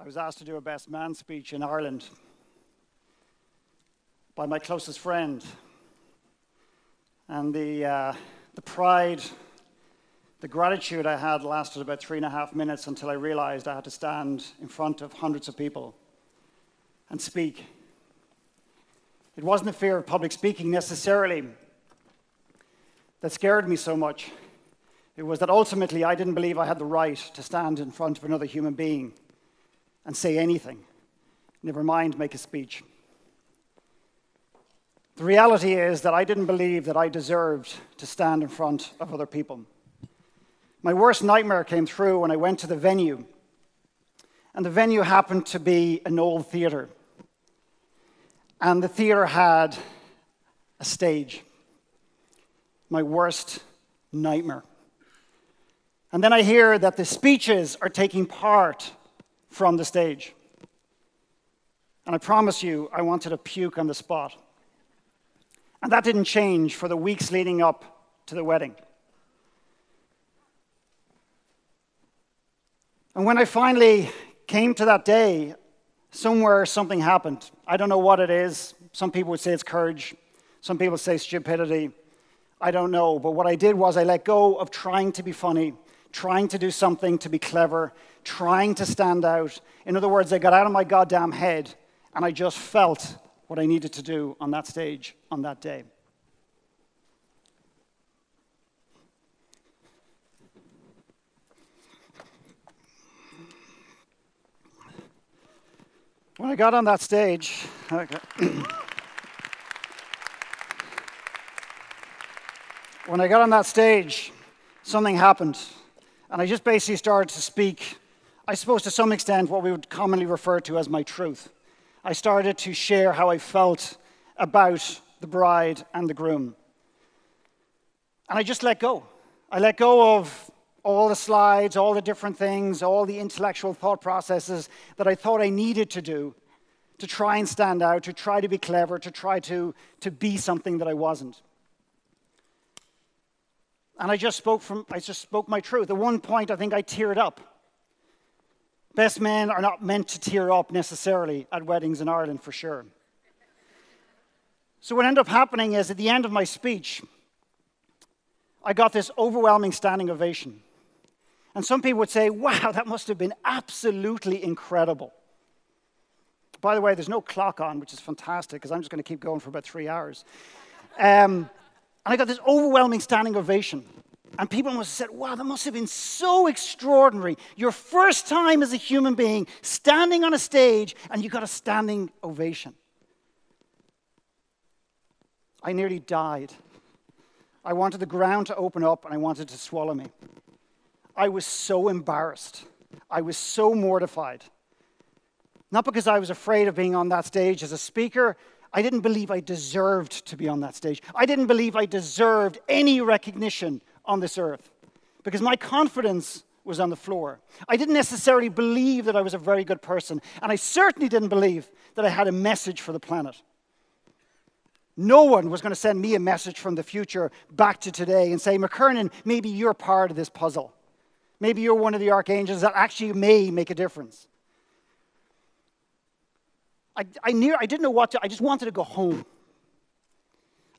I was asked to do a best man speech in Ireland by my closest friend. And the, uh, the pride, the gratitude I had lasted about three and a half minutes until I realized I had to stand in front of hundreds of people and speak. It wasn't the fear of public speaking necessarily that scared me so much. It was that ultimately I didn't believe I had the right to stand in front of another human being and say anything, never mind make a speech. The reality is that I didn't believe that I deserved to stand in front of other people. My worst nightmare came through when I went to the venue, and the venue happened to be an old theatre. And the theatre had a stage. My worst nightmare. And then I hear that the speeches are taking part from the stage. And I promise you, I wanted to puke on the spot. And that didn't change for the weeks leading up to the wedding. And when I finally came to that day, somewhere something happened. I don't know what it is. Some people would say it's courage, some people say stupidity. I don't know. But what I did was I let go of trying to be funny, trying to do something to be clever, trying to stand out. In other words, I got out of my goddamn head and I just felt what I needed to do on that stage on that day. When I got on that stage, okay. when I got on that stage, something happened. And I just basically started to speak, I suppose to some extent, what we would commonly refer to as my truth. I started to share how I felt about the bride and the groom. And I just let go. I let go of all the slides, all the different things, all the intellectual thought processes that I thought I needed to do to try and stand out, to try to be clever, to try to, to be something that I wasn't. And I just spoke from I just spoke my truth. At one point I think I teared up. Best men are not meant to tear up necessarily at weddings in Ireland for sure. So what ended up happening is at the end of my speech, I got this overwhelming standing ovation. And some people would say, wow, that must have been absolutely incredible. By the way, there's no clock on, which is fantastic because I'm just going to keep going for about three hours. Um, and I got this overwhelming standing ovation. And people must have said, wow, that must have been so extraordinary. Your first time as a human being standing on a stage and you got a standing ovation. I nearly died. I wanted the ground to open up and I wanted to swallow me. I was so embarrassed. I was so mortified. Not because I was afraid of being on that stage as a speaker. I didn't believe I deserved to be on that stage. I didn't believe I deserved any recognition on this earth because my confidence was on the floor. I didn't necessarily believe that I was a very good person, and I certainly didn't believe that I had a message for the planet. No one was going to send me a message from the future back to today and say, McKernan, maybe you're part of this puzzle. Maybe you're one of the archangels that actually may make a difference. I, I, knew, I didn't know what to, I just wanted to go home.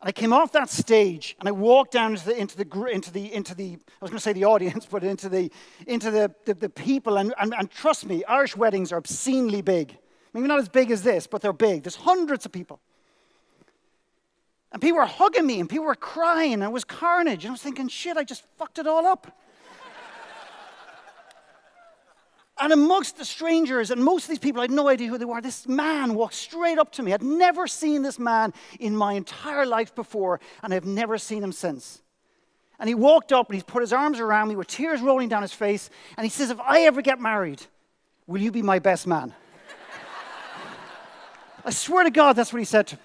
And I came off that stage and I walked down into the, into the, into the, into the I was going to say the audience, but into the, into the, the, the people. And, and, and trust me, Irish weddings are obscenely big. Maybe not as big as this, but they're big. There's hundreds of people. And people were hugging me and people were crying and it was carnage. And I was thinking, shit, I just fucked it all up. And amongst the strangers, and most of these people, I had no idea who they were. This man walked straight up to me. I'd never seen this man in my entire life before, and I've never seen him since. And he walked up and he put his arms around me with tears rolling down his face, and he says, If I ever get married, will you be my best man? I swear to God, that's what he said to me.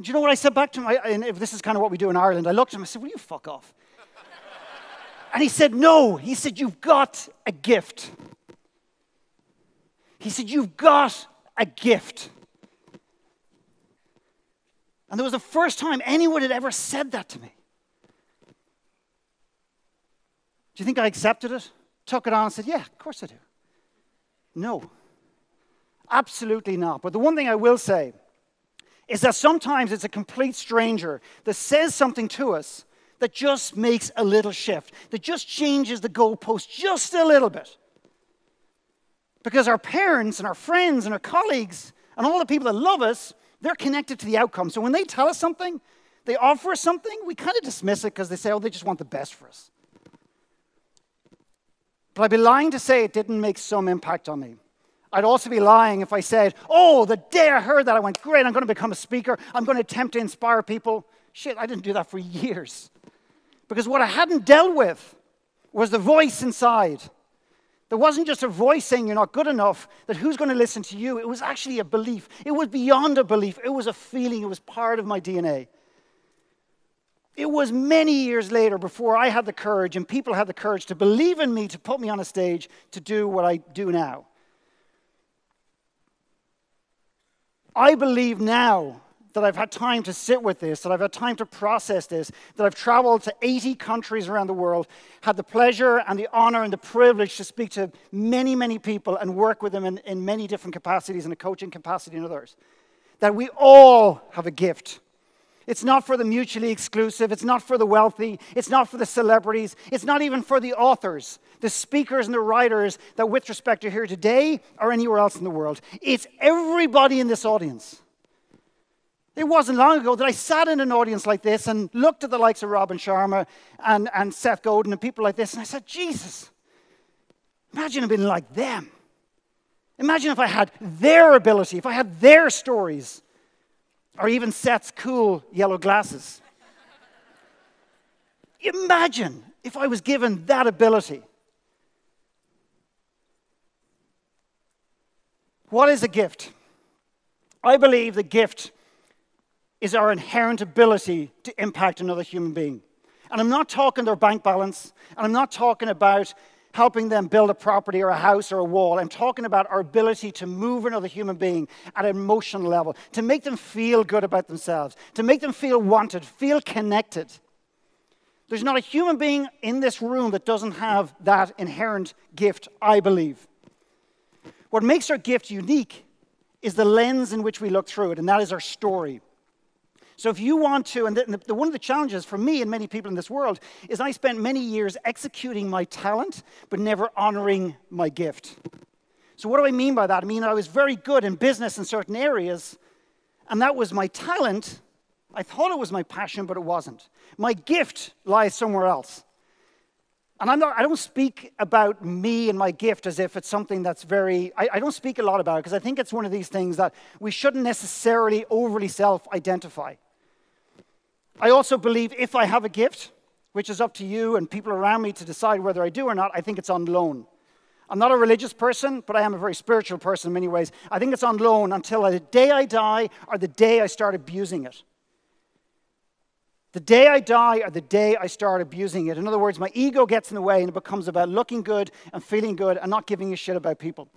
Do you know what I said back to him? I, and if this is kind of what we do in Ireland, I looked at him, I said, Will you fuck off? And he said, No. He said, You've got a gift. He said, You've got a gift. And that was the first time anyone had ever said that to me. Do you think I accepted it? Took it on and said, Yeah, of course I do. No. Absolutely not. But the one thing I will say is that sometimes it's a complete stranger that says something to us that just makes a little shift, that just changes the goalpost just a little bit. Because our parents and our friends and our colleagues and all the people that love us, they're connected to the outcome. So when they tell us something, they offer us something, we kind of dismiss it because they say, oh, they just want the best for us. But I'd be lying to say it didn't make some impact on me. I'd also be lying if I said, oh, the day I heard that, I went, great, I'm going to become a speaker. I'm going to attempt to inspire people. Shit, I didn't do that for years. Because what I hadn't dealt with was the voice inside. There wasn't just a voice saying you're not good enough, that who's going to listen to you? It was actually a belief. It was beyond a belief, it was a feeling, it was part of my DNA. It was many years later before I had the courage and people had the courage to believe in me, to put me on a stage to do what I do now. I believe now that I've had time to sit with this, that I've had time to process this, that I've traveled to 80 countries around the world, had the pleasure and the honor and the privilege to speak to many, many people and work with them in, in many different capacities, in a coaching capacity and others. That we all have a gift. It's not for the mutually exclusive. It's not for the wealthy. It's not for the celebrities. It's not even for the authors, the speakers, and the writers that, with respect, are here today or anywhere else in the world. It's everybody in this audience. It wasn't long ago that I sat in an audience like this and looked at the likes of Robin Sharma and, and Seth Godin and people like this, and I said, Jesus, imagine being like them. Imagine if I had their ability, if I had their stories or even Seth's cool yellow glasses. Imagine if I was given that ability. What is a gift? I believe the gift is our inherent ability to impact another human being. And I'm not talking their bank balance, and I'm not talking about helping them build a property or a house or a wall. I'm talking about our ability to move another human being at an emotional level, to make them feel good about themselves, to make them feel wanted, feel connected. There's not a human being in this room that doesn't have that inherent gift, I believe. What makes our gift unique is the lens in which we look through it, and that is our story. So if you want to, and the, the, one of the challenges for me and many people in this world is I spent many years executing my talent, but never honoring my gift. So what do I mean by that? I mean I was very good in business in certain areas, and that was my talent. I thought it was my passion, but it wasn't. My gift lies somewhere else. And I'm not, I don't speak about me and my gift as if it's something that's very, I, I don't speak a lot about it because I think it's one of these things that we shouldn't necessarily overly self identify. I also believe if I have a gift, which is up to you and people around me to decide whether I do or not, I think it's on loan. I'm not a religious person, but I am a very spiritual person in many ways. I think it's on loan until the day I die or the day I start abusing it. The day I die or the day I start abusing it. In other words, my ego gets in the way and it becomes about looking good and feeling good and not giving a shit about people.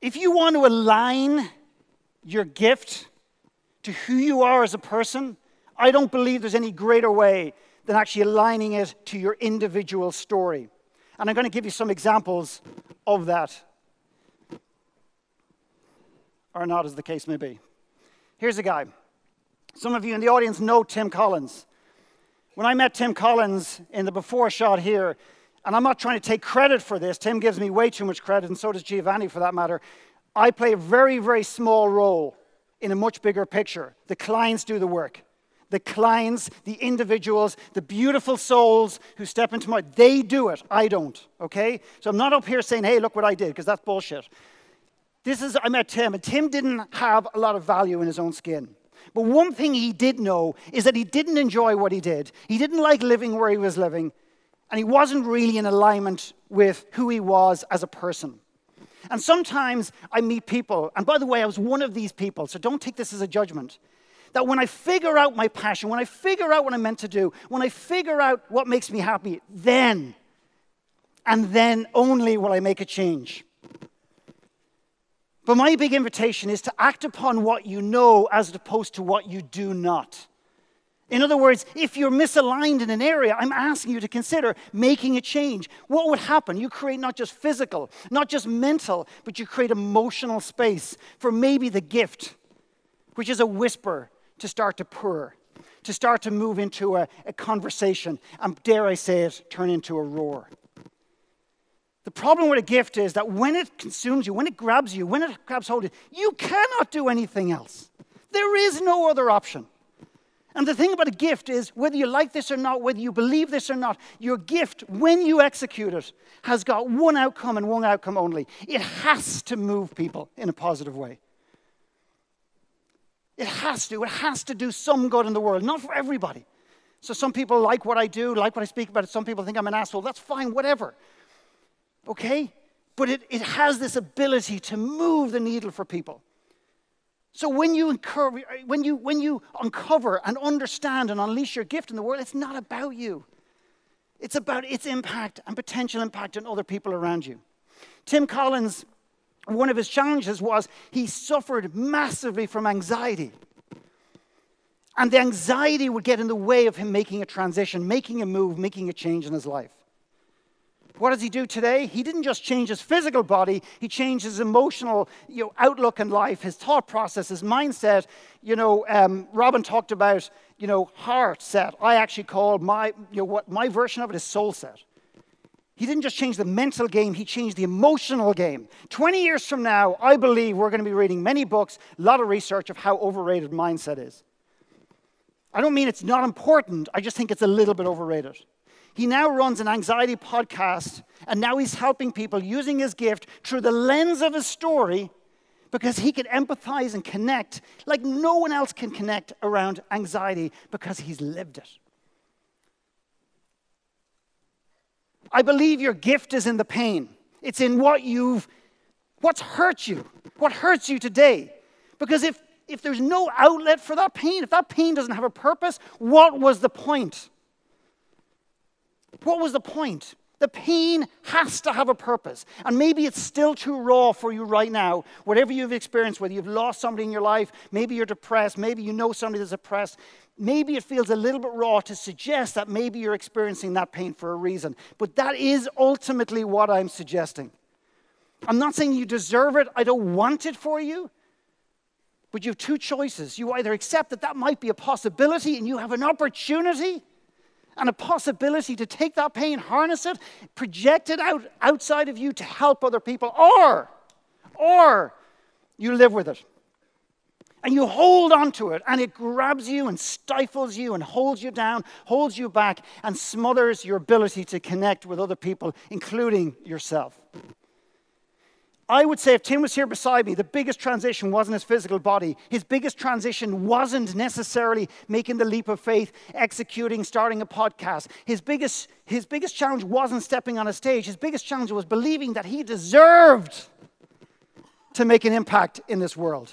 If you want to align your gift to who you are as a person, I don't believe there's any greater way than actually aligning it to your individual story. And I'm going to give you some examples of that, or not, as the case may be. Here's a guy. Some of you in the audience know Tim Collins. When I met Tim Collins in the before shot here, and I'm not trying to take credit for this, Tim gives me way too much credit, and so does Giovanni for that matter. I play a very, very small role in a much bigger picture. The clients do the work. The clients, the individuals, the beautiful souls who step into my, they do it. I don't, okay? So I'm not up here saying, hey, look what I did, because that's bullshit. This is, I met Tim, and Tim didn't have a lot of value in his own skin. But one thing he did know is that he didn't enjoy what he did. He didn't like living where he was living, and he wasn't really in alignment with who he was as a person. And sometimes I meet people, and by the way, I was one of these people, so don't take this as a judgment. That when I figure out my passion, when I figure out what I'm meant to do, when I figure out what makes me happy, then, and then only will I make a change. But my big invitation is to act upon what you know as opposed to what you do not. In other words, if you're misaligned in an area, I'm asking you to consider making a change. What would happen? You create not just physical, not just mental, but you create emotional space for maybe the gift, which is a whisper, to start to purr, to start to move into a, a conversation, and dare I say it, turn into a roar. The problem with a gift is that when it consumes you, when it grabs you, when it grabs hold of you, you cannot do anything else. There is no other option. And the thing about a gift is, whether you like this or not, whether you believe this or not, your gift, when you execute it, has got one outcome and one outcome only. It has to move people in a positive way. It has to. It has to do some good in the world, not for everybody. So some people like what I do, like what I speak about. Some people think I'm an asshole. That's fine, whatever. Okay? But it, it has this ability to move the needle for people. So when you, incur, when, you, when you uncover and understand and unleash your gift in the world, it's not about you. It's about its impact and potential impact on other people around you. Tim Collins, one of his challenges was he suffered massively from anxiety. And the anxiety would get in the way of him making a transition, making a move, making a change in his life. What does he do today? He didn't just change his physical body, he changed his emotional you know, outlook in life, his thought process, his mindset. You know, um, Robin talked about, you know, heart set. I actually call my, you know, what my version of it is soul set. He didn't just change the mental game, he changed the emotional game. 20 years from now, I believe we're going to be reading many books, a lot of research of how overrated mindset is. I don't mean it's not important, I just think it's a little bit overrated. He now runs an anxiety podcast, and now he's helping people using his gift through the lens of his story because he can empathize and connect like no one else can connect around anxiety because he's lived it. I believe your gift is in the pain. It's in what you've, what's hurt you, what hurts you today. Because if, if there's no outlet for that pain, if that pain doesn't have a purpose, what was the point? What was the point? The pain has to have a purpose. And maybe it's still too raw for you right now. Whatever you've experienced, whether you've lost somebody in your life, maybe you're depressed, maybe you know somebody that's depressed, maybe it feels a little bit raw to suggest that maybe you're experiencing that pain for a reason. But that is ultimately what I'm suggesting. I'm not saying you deserve it, I don't want it for you. But you have two choices. You either accept that that might be a possibility and you have an opportunity and a possibility to take that pain, harness it, project it out outside of you to help other people, or, or you live with it. And you hold on to it, and it grabs you and stifles you and holds you down, holds you back, and smothers your ability to connect with other people, including yourself. I would say if Tim was here beside me, the biggest transition wasn't his physical body. His biggest transition wasn't necessarily making the leap of faith, executing, starting a podcast. His biggest, his biggest challenge wasn't stepping on a stage. His biggest challenge was believing that he deserved to make an impact in this world.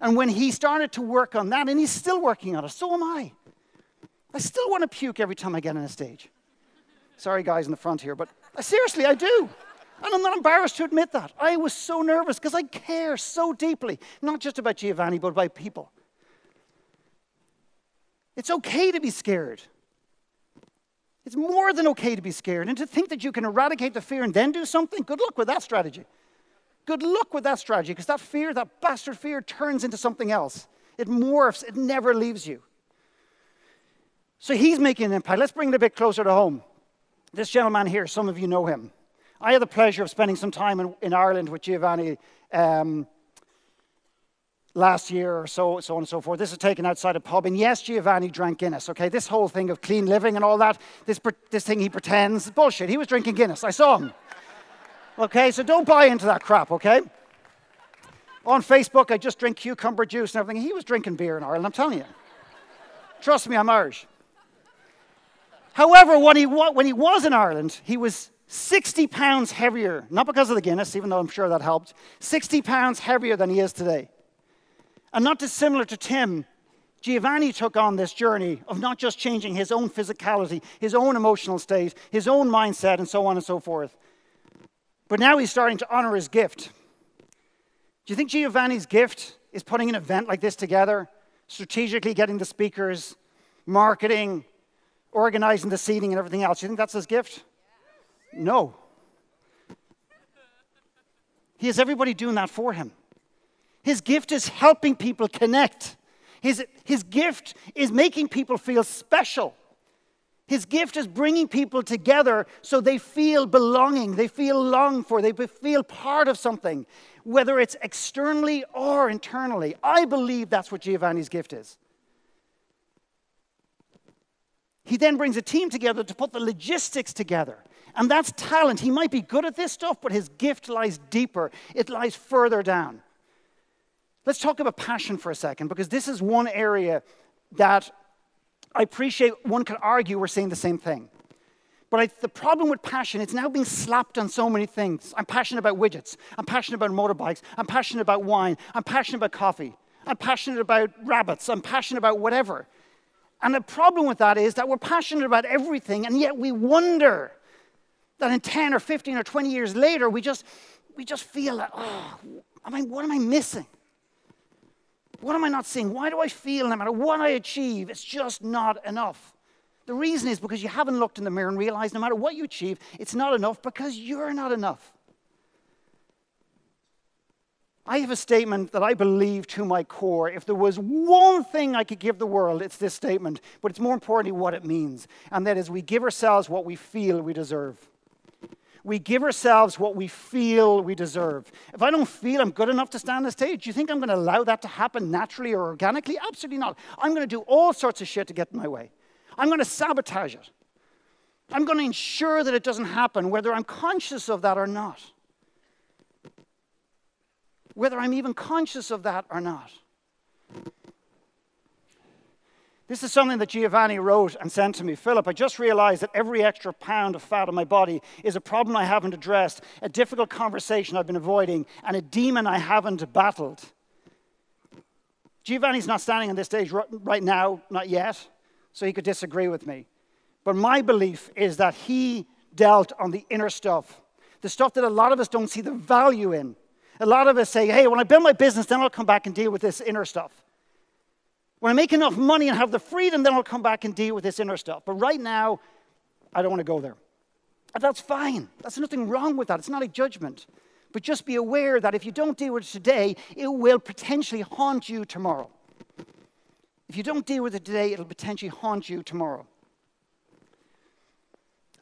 And when he started to work on that, and he's still working on it, so am I. I still want to puke every time I get on a stage. Sorry, guys in the front here, but seriously, I do. And I'm not embarrassed to admit that. I was so nervous because I care so deeply, not just about Giovanni, but about people. It's okay to be scared. It's more than okay to be scared. And to think that you can eradicate the fear and then do something, good luck with that strategy. Good luck with that strategy because that fear, that bastard fear, turns into something else. It morphs, it never leaves you. So he's making an impact. Let's bring it a bit closer to home. This gentleman here, some of you know him. I had the pleasure of spending some time in, in Ireland with Giovanni um, last year or so, so on and so forth. This is taken outside a pub. And yes, Giovanni drank Guinness, okay? This whole thing of clean living and all that, this, this thing he pretends, bullshit. He was drinking Guinness. I saw him. Okay, so don't buy into that crap, okay? On Facebook, I just drink cucumber juice and everything. He was drinking beer in Ireland, I'm telling you. Trust me, I'm Irish. However, when he, when he was in Ireland, he was 60 pounds heavier, not because of the Guinness, even though I'm sure that helped, 60 pounds heavier than he is today. And not dissimilar to Tim, Giovanni took on this journey of not just changing his own physicality, his own emotional state, his own mindset, and so on and so forth. But now he's starting to honor his gift. Do you think Giovanni's gift is putting an event like this together, strategically getting the speakers, marketing, organizing the seating and everything else. Do you think that's his gift? No. He has everybody doing that for him. His gift is helping people connect. His, his gift is making people feel special. His gift is bringing people together so they feel belonging, they feel longed for, they feel part of something, whether it's externally or internally. I believe that's what Giovanni's gift is. He then brings a team together to put the logistics together. And that's talent. He might be good at this stuff, but his gift lies deeper, it lies further down. Let's talk about passion for a second, because this is one area that I appreciate one could argue we're saying the same thing. But I, the problem with passion, it's now being slapped on so many things. I'm passionate about widgets. I'm passionate about motorbikes. I'm passionate about wine. I'm passionate about coffee. I'm passionate about rabbits. I'm passionate about whatever. And the problem with that is that we're passionate about everything, and yet we wonder that in 10 or 15 or 20 years later, we just, we just feel that, oh, am I, what am I missing? What am I not seeing? Why do I feel no matter what I achieve, it's just not enough? The reason is because you haven't looked in the mirror and realized no matter what you achieve, it's not enough because you're not enough. I have a statement that I believe to my core. If there was one thing I could give the world, it's this statement, but it's more importantly what it means. And that is we give ourselves what we feel we deserve we give ourselves what we feel we deserve. If I don't feel I'm good enough to stand on the stage, do you think I'm going to allow that to happen naturally or organically? Absolutely not. I'm going to do all sorts of shit to get in my way. I'm going to sabotage it. I'm going to ensure that it doesn't happen, whether I'm conscious of that or not. Whether I'm even conscious of that or not. This is something that Giovanni wrote and sent to me. Philip, I just realized that every extra pound of fat on my body is a problem I haven't addressed, a difficult conversation I've been avoiding, and a demon I haven't battled. Giovanni's not standing on this stage right now, not yet, so he could disagree with me. But my belief is that he dealt on the inner stuff, the stuff that a lot of us don't see the value in. A lot of us say, hey, when I build my business, then I'll come back and deal with this inner stuff. When I make enough money and have the freedom, then I'll come back and deal with this inner stuff. But right now, I don't want to go there. And that's fine. There's nothing wrong with that. It's not a judgment. But just be aware that if you don't deal with it today, it will potentially haunt you tomorrow. If you don't deal with it today, it'll potentially haunt you tomorrow.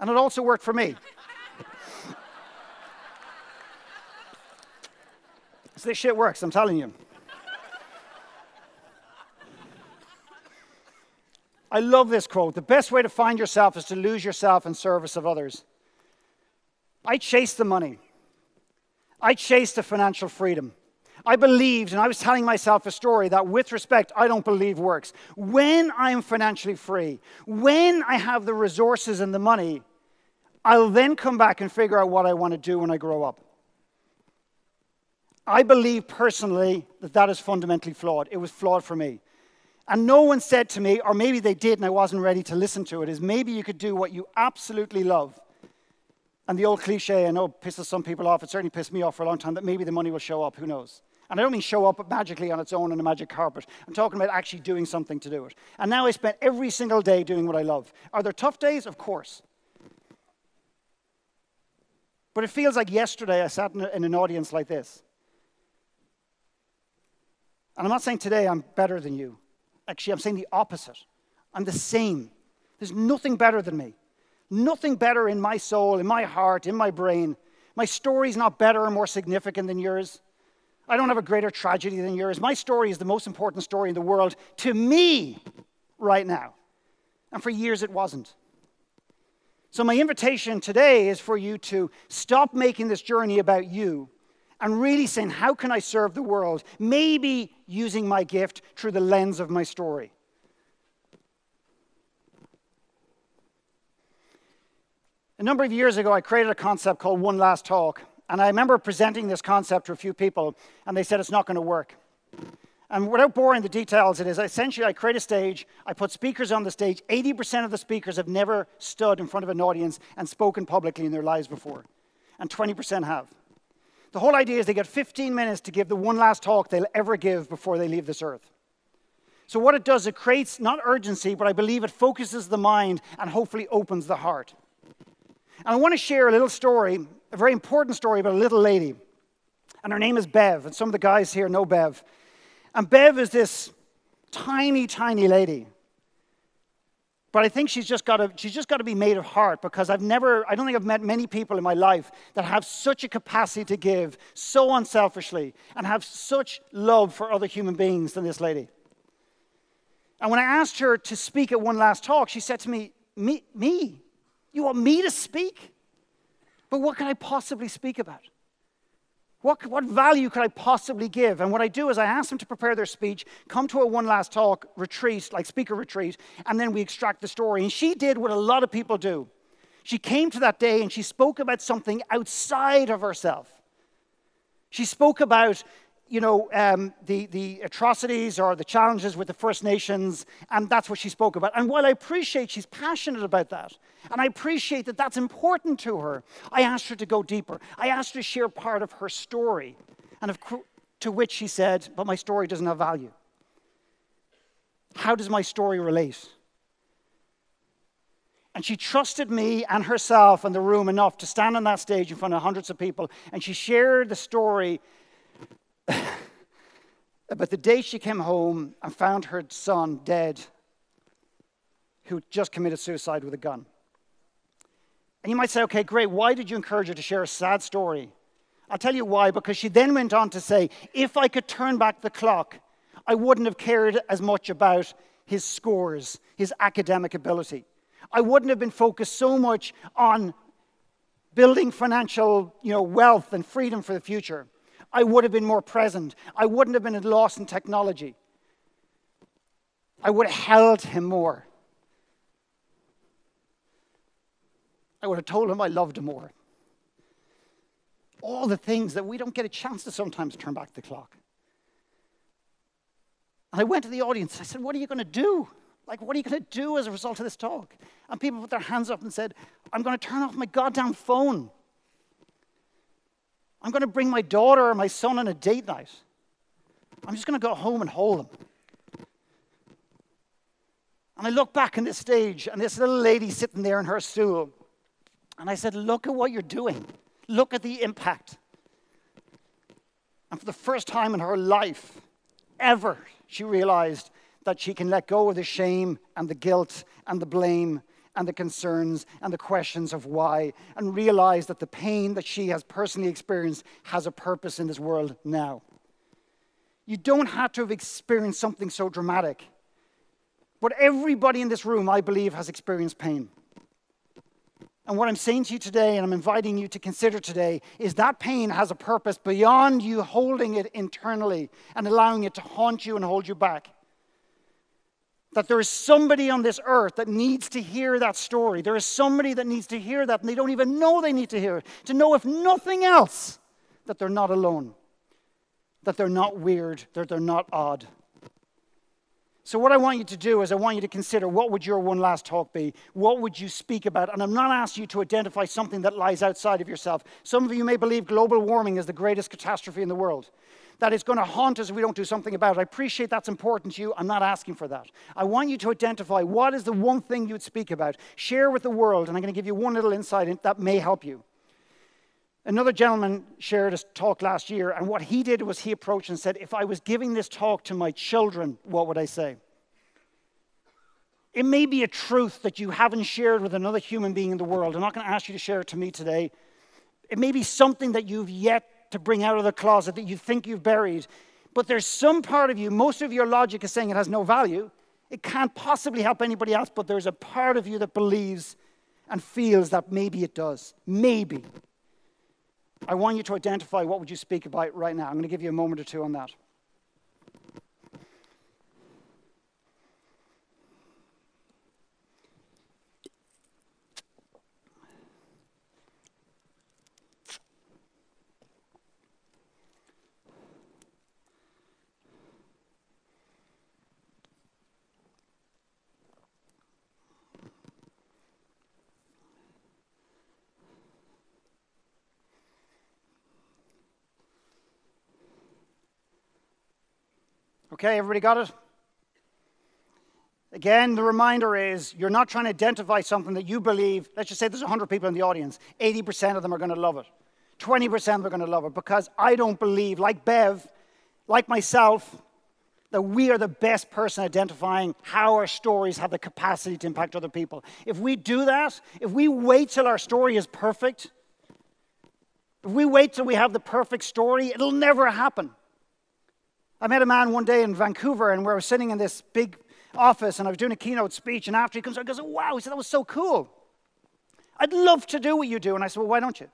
And it also worked for me. So this shit works, I'm telling you. I love this quote. The best way to find yourself is to lose yourself in service of others. I chased the money. I chased the financial freedom. I believed, and I was telling myself a story that, with respect, I don't believe works. When I'm financially free, when I have the resources and the money, I'll then come back and figure out what I want to do when I grow up. I believe personally that that is fundamentally flawed. It was flawed for me. And no one said to me, or maybe they did and I wasn't ready to listen to it, is maybe you could do what you absolutely love. And the old cliche, I know pisses some people off, it certainly pissed me off for a long time, that maybe the money will show up, who knows? And I don't mean show up magically on its own on a magic carpet. I'm talking about actually doing something to do it. And now I spend every single day doing what I love. Are there tough days? Of course. But it feels like yesterday I sat in, in an audience like this. And I'm not saying today I'm better than you. Actually, I'm saying the opposite. I'm the same. There's nothing better than me. Nothing better in my soul, in my heart, in my brain. My story's not better or more significant than yours. I don't have a greater tragedy than yours. My story is the most important story in the world to me right now. And for years it wasn't. So, my invitation today is for you to stop making this journey about you and really saying, How can I serve the world? Maybe using my gift through the lens of my story. A number of years ago, I created a concept called One Last Talk. And I remember presenting this concept to a few people, and they said it's not going to work. And without boring the details, it is essentially I create a stage, I put speakers on the stage. 80% of the speakers have never stood in front of an audience and spoken publicly in their lives before, and 20% have. The whole idea is they get 15 minutes to give the one last talk they'll ever give before they leave this earth. So, what it does, it creates not urgency, but I believe it focuses the mind and hopefully opens the heart. And I want to share a little story, a very important story about a little lady. And her name is Bev. And some of the guys here know Bev. And Bev is this tiny, tiny lady. But I think she's just got to, she's just got to be made of heart because I've never, I don't think I've met many people in my life that have such a capacity to give so unselfishly and have such love for other human beings than this lady. And when I asked her to speak at one last talk, she said to me, Me? me? You want me to speak? But what can I possibly speak about? What, what value could I possibly give? And what I do is I ask them to prepare their speech, come to a one last talk retreat, like speaker retreat, and then we extract the story. And she did what a lot of people do. She came to that day and she spoke about something outside of herself. She spoke about you know, um, the, the atrocities or the challenges with the First Nations, and that's what she spoke about. And while I appreciate she's passionate about that, and I appreciate that that's important to her, I asked her to go deeper. I asked her to share part of her story, and of, to which she said, But my story doesn't have value. How does my story relate? And she trusted me and herself and the room enough to stand on that stage in front of hundreds of people, and she shared the story but the day she came home and found her son dead, who just committed suicide with a gun. And you might say, okay, great, why did you encourage her to share a sad story? I'll tell you why, because she then went on to say, if I could turn back the clock, I wouldn't have cared as much about his scores, his academic ability. I wouldn't have been focused so much on building financial you know, wealth and freedom for the future. I would have been more present. I wouldn't have been lost in technology. I would have held him more. I would have told him I loved him more. All the things that we don't get a chance to sometimes turn back the clock. And I went to the audience. I said, What are you going to do? Like, what are you going to do as a result of this talk? And people put their hands up and said, I'm going to turn off my goddamn phone. I'm going to bring my daughter or my son on a date night. I'm just going to go home and hold them. And I look back on this stage, and this little lady sitting there in her stool. And I said, Look at what you're doing. Look at the impact. And for the first time in her life, ever, she realized that she can let go of the shame and the guilt and the blame and the concerns and the questions of why and realize that the pain that she has personally experienced has a purpose in this world now. You don't have to have experienced something so dramatic. But everybody in this room, I believe, has experienced pain. And what I'm saying to you today, and I'm inviting you to consider today, is that pain has a purpose beyond you holding it internally and allowing it to haunt you and hold you back. That there is somebody on this earth that needs to hear that story. There is somebody that needs to hear that, and they don't even know they need to hear it. To know, if nothing else, that they're not alone, that they're not weird, that they're not odd. So, what I want you to do is, I want you to consider what would your one last talk be? What would you speak about? And I'm not asking you to identify something that lies outside of yourself. Some of you may believe global warming is the greatest catastrophe in the world that is going to haunt us if we don't do something about it. I appreciate that's important to you. I'm not asking for that. I want you to identify what is the one thing you'd speak about. Share with the world, and I'm going to give you one little insight that may help you. Another gentleman shared a talk last year, and what he did was he approached and said, If I was giving this talk to my children, what would I say? It may be a truth that you haven't shared with another human being in the world. I'm not going to ask you to share it to me today. It may be something that you've yet to bring out of the closet that you think you've buried. But there's some part of you, most of your logic is saying it has no value. It can't possibly help anybody else, but there's a part of you that believes and feels that maybe it does. Maybe. I want you to identify what would you speak about right now. I'm going to give you a moment or two on that. Okay, everybody got it? Again, the reminder is you're not trying to identify something that you believe. Let's just say there's 100 people in the audience. 80% of them are going to love it. 20% are going to love it because I don't believe, like Bev, like myself, that we are the best person identifying how our stories have the capacity to impact other people. If we do that, if we wait till our story is perfect, if we wait till we have the perfect story, it'll never happen. I met a man one day in Vancouver, and we were sitting in this big office, and I was doing a keynote speech, and after he comes out, he goes, Wow, he said, that was so cool. I'd love to do what you do. And I said, Well, why don't you?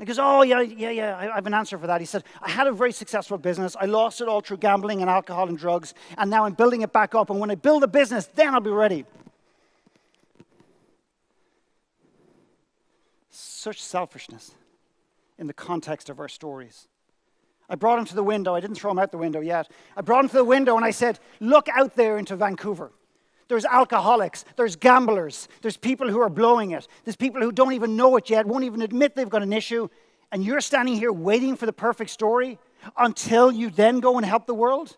He goes, Oh, yeah, yeah, yeah, I have an answer for that. He said, I had a very successful business. I lost it all through gambling and alcohol and drugs, and now I'm building it back up. And when I build a business, then I'll be ready. Such selfishness in the context of our stories. I brought him to the window. I didn't throw him out the window yet. I brought him to the window and I said, Look out there into Vancouver. There's alcoholics, there's gamblers, there's people who are blowing it, there's people who don't even know it yet, won't even admit they've got an issue, and you're standing here waiting for the perfect story until you then go and help the world?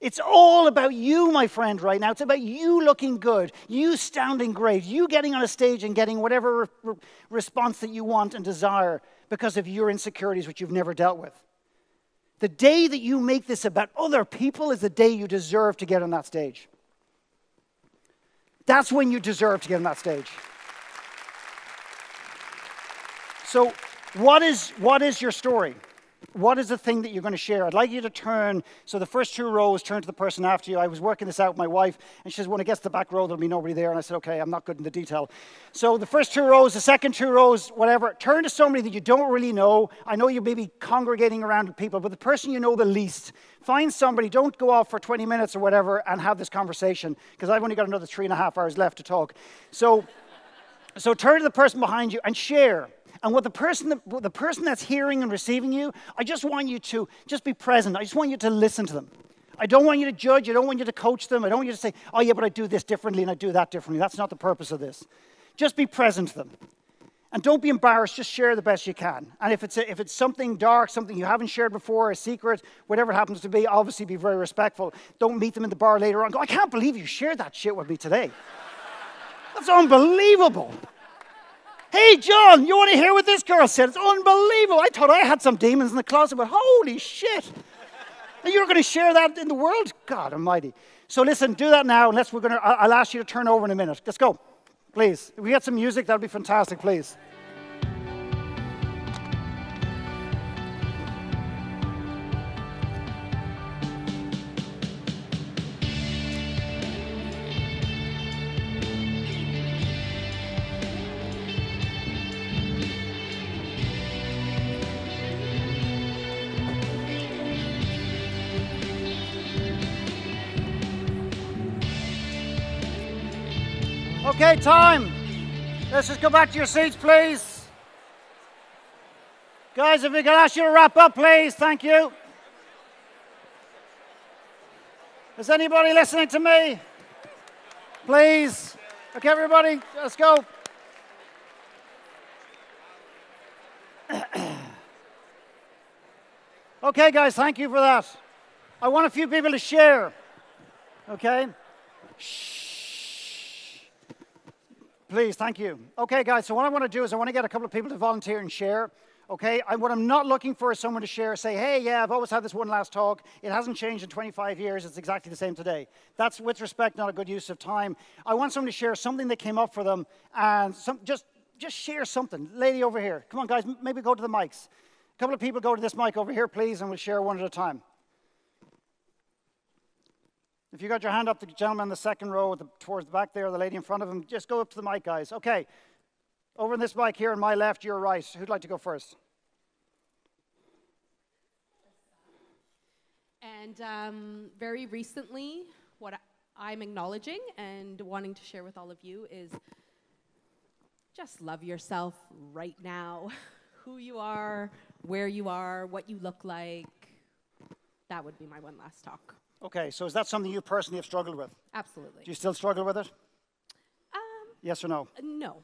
It's all about you, my friend, right now. It's about you looking good, you sounding great, you getting on a stage and getting whatever re- response that you want and desire because of your insecurities, which you've never dealt with. The day that you make this about oh, other people is the day you deserve to get on that stage. That's when you deserve to get on that stage. So, what is, what is your story? What is the thing that you're going to share? I'd like you to turn, so the first two rows turn to the person after you. I was working this out with my wife, and she says, when it gets to the back row, there'll be nobody there. And I said, okay, I'm not good in the detail. So the first two rows, the second two rows, whatever, turn to somebody that you don't really know. I know you may be congregating around people, but the person you know the least, find somebody, don't go off for 20 minutes or whatever and have this conversation, because I've only got another three and a half hours left to talk. So, so turn to the person behind you and share. And what the person, that, the person that's hearing and receiving you, I just want you to just be present. I just want you to listen to them. I don't want you to judge. I don't want you to coach them. I don't want you to say, oh, yeah, but I do this differently and I do that differently. That's not the purpose of this. Just be present to them. And don't be embarrassed. Just share the best you can. And if it's, a, if it's something dark, something you haven't shared before, a secret, whatever it happens to be, obviously be very respectful. Don't meet them in the bar later on. Go, I can't believe you shared that shit with me today. That's unbelievable. Hey, John, you want to hear what this girl said? It's unbelievable. I thought I had some demons in the closet, but holy shit. And you're going to share that in the world? God almighty. So listen, do that now, unless we're going to, I'll ask you to turn over in a minute. Let's go, please. If we get some music, that'd be fantastic, please. Okay, time. Let's just go back to your seats, please. Guys, if we can ask you to wrap up, please. Thank you. Is anybody listening to me? Please. Okay, everybody, let's go. okay, guys, thank you for that. I want a few people to share. Okay? Shh. Please, thank you. Okay, guys, so what I want to do is I want to get a couple of people to volunteer and share. Okay, I, what I'm not looking for is someone to share, say, hey, yeah, I've always had this one last talk. It hasn't changed in 25 years. It's exactly the same today. That's, with respect, not a good use of time. I want someone to share something that came up for them and some, just, just share something. Lady over here. Come on, guys, maybe go to the mics. A couple of people go to this mic over here, please, and we'll share one at a time. If you got your hand up, the gentleman in the second row the, towards the back there, the lady in front of him, just go up to the mic, guys. Okay. Over in this mic here on my left, your right. Who'd like to go first? And um, very recently, what I'm acknowledging and wanting to share with all of you is just love yourself right now. Who you are, where you are, what you look like. That would be my one last talk. Okay, so is that something you personally have struggled with? Absolutely. Do you still struggle with it? Um, yes or no? No.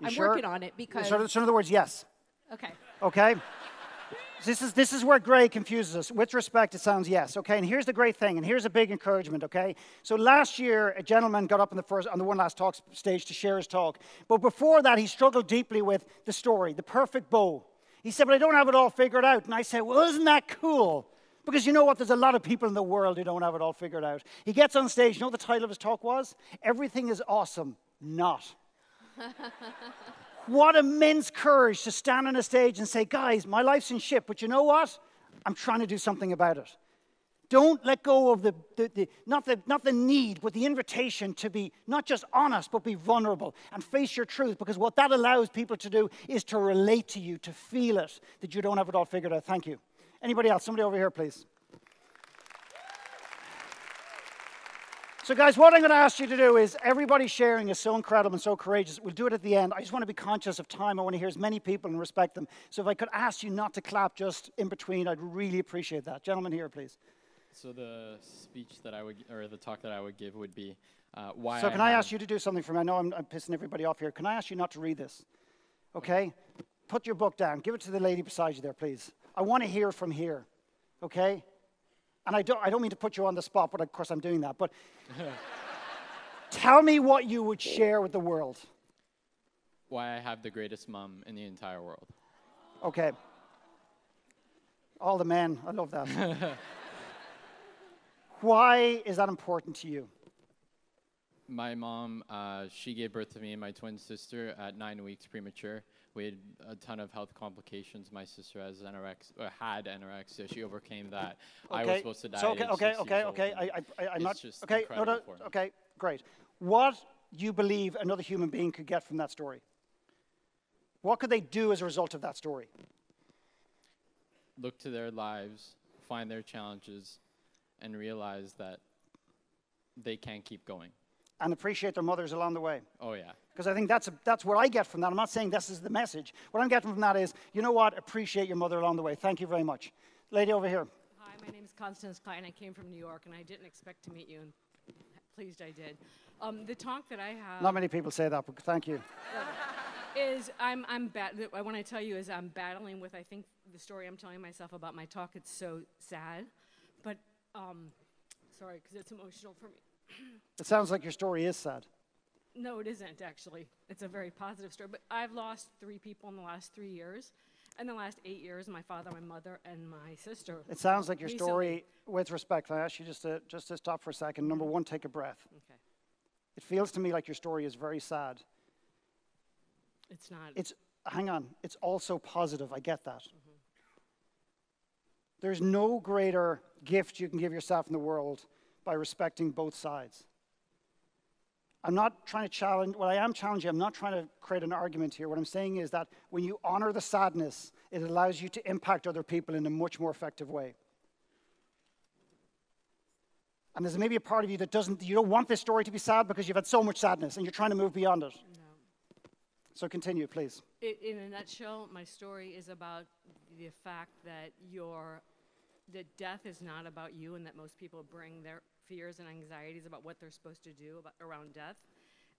You I'm sure? working on it because. So, so in other words, yes. Okay. Okay. This is, this is where Gray confuses us. With respect, it sounds yes, okay? And here's the great thing, and here's a big encouragement, okay? So last year, a gentleman got up on the first, on the one last talk stage to share his talk. But before that, he struggled deeply with the story, the perfect bow. He said, but I don't have it all figured out. And I said, well, isn't that cool? Because you know what? There's a lot of people in the world who don't have it all figured out. He gets on stage. You know what the title of his talk was? Everything is awesome, not. what immense courage to stand on a stage and say, guys, my life's in shit, but you know what? I'm trying to do something about it. Don't let go of the, the, the, not, the, not the need, but the invitation to be not just honest, but be vulnerable and face your truth, because what that allows people to do is to relate to you, to feel it, that you don't have it all figured out. Thank you. Anybody else? Somebody over here, please. So, guys, what I'm going to ask you to do is everybody sharing is so incredible and so courageous. We'll do it at the end. I just want to be conscious of time. I want to hear as many people and respect them. So, if I could ask you not to clap just in between, I'd really appreciate that. Gentlemen, here, please. So, the speech that I would, or the talk that I would give would be uh, why. So, can I, I ask you to do something for me? I know I'm, I'm pissing everybody off here. Can I ask you not to read this? Okay? Put your book down. Give it to the lady beside you there, please. I want to hear from here. Okay? and I don't, I don't mean to put you on the spot, but of course I'm doing that. But tell me what you would share with the world. Why I have the greatest mom in the entire world. Okay. All the men, I love that. Why is that important to you? My mom, uh, she gave birth to me and my twin sister at nine weeks premature. We had a ton of health complications. My sister has anorexia, uh, had anorexia. She overcame that. Okay. I was supposed to die. So, okay, okay, okay, okay. I, I, I'm it's not. just Okay, no, no, incredible for me. okay, great. What do you believe another human being could get from that story? What could they do as a result of that story? Look to their lives, find their challenges, and realize that they can keep going. And appreciate their mothers along the way. Oh yeah. Because I think that's, a, that's what I get from that. I'm not saying this is the message. What I'm getting from that is, you know what? Appreciate your mother along the way. Thank you very much. Lady over here. Hi, my name is Constance Klein. I came from New York, and I didn't expect to meet you, and pleased I did. Um, the talk that I have Not many people say that, but thank you. is I'm I'm bat- I want to tell you is I'm battling with I think the story I'm telling myself about my talk. It's so sad, but um, sorry because it's emotional for me. It sounds like your story is sad. No, it isn't actually. It's a very positive story. But I've lost three people in the last three years. In the last eight years, my father, my mother, and my sister. It sounds like your recently. story, with respect, can I ask you just to, just to stop for a second? Number one, take a breath. Okay, It feels to me like your story is very sad. it's not. It's, hang on, it's also positive. I get that. Mm-hmm. There's no greater gift you can give yourself in the world by respecting both sides. I'm not trying to challenge, what I am challenging, I'm not trying to create an argument here. What I'm saying is that when you honor the sadness, it allows you to impact other people in a much more effective way. And there's maybe a part of you that doesn't, you don't want this story to be sad because you've had so much sadness and you're trying to move beyond it. no. So continue, please. In a nutshell, my story is about the fact that your that death is not about you, and that most people bring their fears and anxieties about what they're supposed to do about, around death,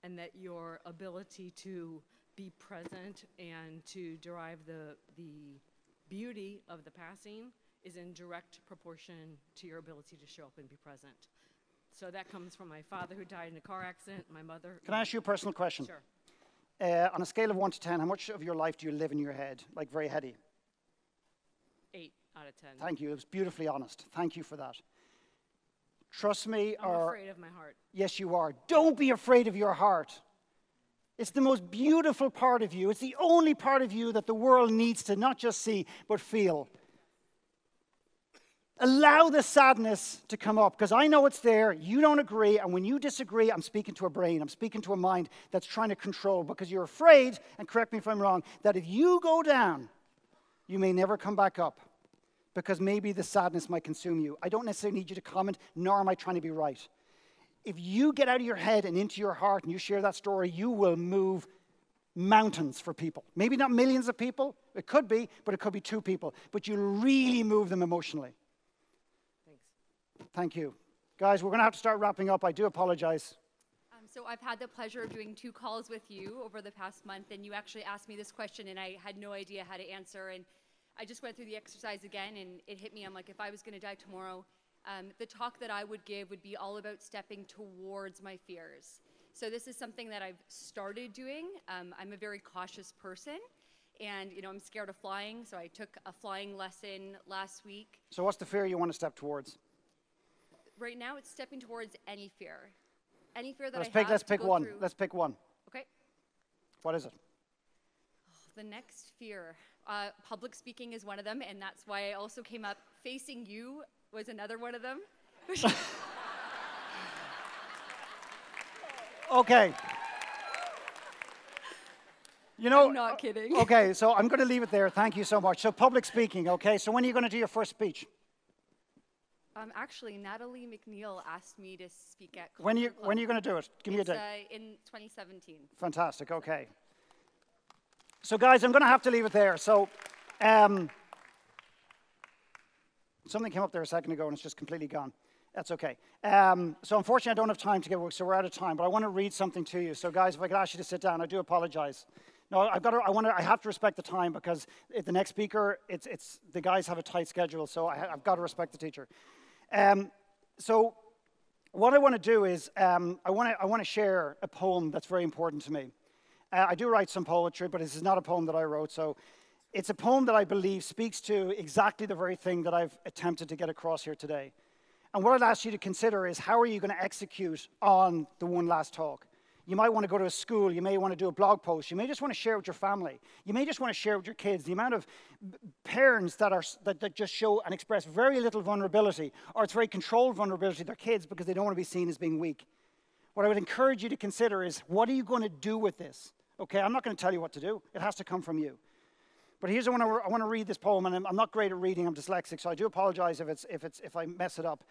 and that your ability to be present and to derive the the beauty of the passing is in direct proportion to your ability to show up and be present. So that comes from my father who died in a car accident, my mother. Can I ask you a personal question? Sure. Uh, on a scale of 1 to 10, how much of your life do you live in your head? Like very heady? Eight out of ten. Thank you. It was beautifully honest. Thank you for that. Trust me, I'm or afraid of my heart. yes, you are. Don't be afraid of your heart. It's the most beautiful part of you. It's the only part of you that the world needs to not just see, but feel. Allow the sadness to come up because I know it's there. You don't agree. And when you disagree, I'm speaking to a brain, I'm speaking to a mind that's trying to control because you're afraid, and correct me if I'm wrong, that if you go down, you may never come back up because maybe the sadness might consume you. I don't necessarily need you to comment, nor am I trying to be right. If you get out of your head and into your heart and you share that story, you will move mountains for people. Maybe not millions of people, it could be, but it could be two people. But you really move them emotionally. Thanks. Thank you. Guys, we're going to have to start wrapping up. I do apologize. Um, so I've had the pleasure of doing two calls with you over the past month, and you actually asked me this question, and I had no idea how to answer. And I just went through the exercise again and it hit me. I'm like, if I was going to die tomorrow, um, the talk that I would give would be all about stepping towards my fears. So this is something that I've started doing. Um, I'm a very cautious person, and you know I'm scared of flying. So I took a flying lesson last week. So, what's the fear you want to step towards? Right now, it's stepping towards any fear, any fear that Let's I pick. have Let's pick one. through. Let's pick one. Okay. What is it? The next fear, uh, public speaking is one of them, and that's why I also came up. Facing you was another one of them. Okay. You know. I'm not kidding. Okay, so I'm going to leave it there. Thank you so much. So, public speaking. Okay, so when are you going to do your first speech? Um, actually, Natalie MacNeil asked me to speak at. When you Comedy when are you going to do it? Give me a It's, date. uh, in 2017. Fantastic. Okay. So, guys, I'm going to have to leave it there. So, um, something came up there a second ago and it's just completely gone. That's okay. Um, so, unfortunately, I don't have time to get work, so we're out of time. But I want to read something to you. So, guys, if I could ask you to sit down, I do apologize. No, I've got to, I want to, I have to respect the time because the next speaker, it's, it's, the guys have a tight schedule, so I, have got to respect the teacher. Um, so, what I want to do is um, I want to I want to share a poem that's very important to me. I do write some poetry, but this is not a poem that I wrote. So it's a poem that I believe speaks to exactly the very thing that I've attempted to get across here today. And what I'd ask you to consider is how are you going to execute on the one last talk? You might want to go to a school. You may want to do a blog post. You may just want to share with your family. You may just want to share with your kids. The amount of parents that, are, that, that just show and express very little vulnerability, or it's very controlled vulnerability to their kids because they don't want to be seen as being weak. What I would encourage you to consider is what are you going to do with this? Okay, I'm not going to tell you what to do. It has to come from you. But here's want to, I want to read this poem, and I'm, I'm not great at reading. I'm dyslexic, so I do apologize if, it's, if, it's, if I mess it up.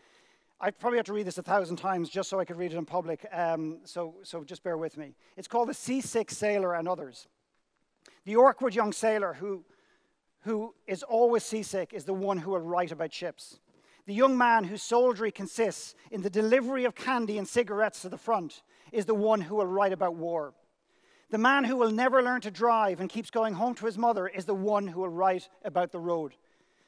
I probably have to read this a thousand times just so I could read it in public. Um, so, so just bear with me. It's called The Seasick Sailor and Others. The awkward young sailor who, who is always seasick is the one who will write about ships. The young man whose soldiery consists in the delivery of candy and cigarettes to the front is the one who will write about war. The man who will never learn to drive and keeps going home to his mother is the one who will write about the road.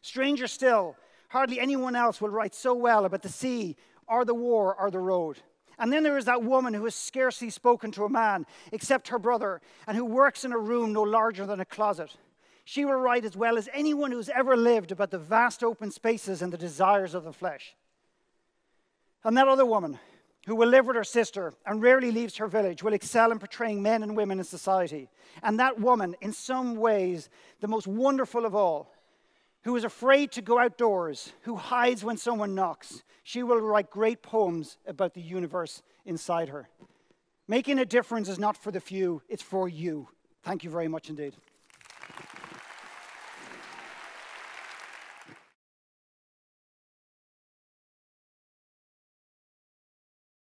Stranger still, hardly anyone else will write so well about the sea or the war or the road. And then there is that woman who has scarcely spoken to a man except her brother and who works in a room no larger than a closet. She will write as well as anyone who's ever lived about the vast open spaces and the desires of the flesh. And that other woman, who will live with her sister and rarely leaves her village, will excel in portraying men and women in society. And that woman, in some ways, the most wonderful of all, who is afraid to go outdoors, who hides when someone knocks, she will write great poems about the universe inside her. Making a difference is not for the few, it's for you. Thank you very much indeed.